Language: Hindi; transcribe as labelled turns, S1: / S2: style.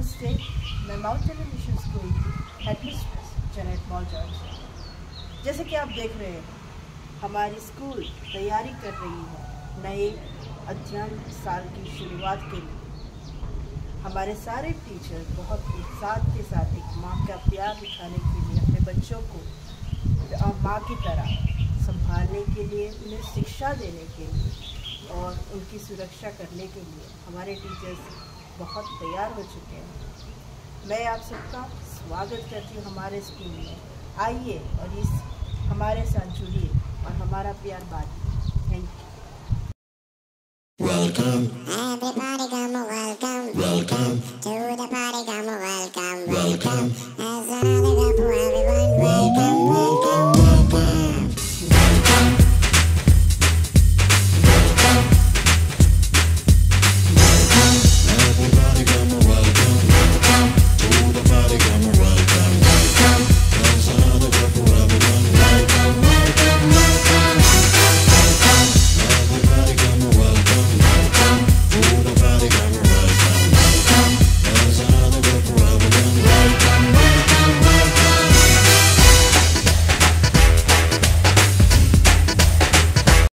S1: नमस्ते मैं माउंट मिशन स्कूल की हेडमिस्ट्रेस जनेट मौजौद जैसे कि आप देख रहे हैं, हमारी स्कूल तैयारी कर रही है नए अध्ययन साल की शुरुआत के लिए। हमारे सारे टीचर बहुत उत्साह के साथ एक माँ का प्यार दिखाने के लिए अपने बच्चों को माँ की तरह संभालने के लिए, उन्हें शिक्षा देने के लिए और उनकी सुरक्षा करने के लिए हमारे टीचर्स बहुत तैयार हो चुके हैं मैं आप सबका स्वागत करती हूँ हमारे स्कूल में आइए और इस हमारे साथ जुड़िए और हमारा प्यार बांटिए thank you
S2: Welcome, everybody come welcome, welcome to the party come welcome, welcome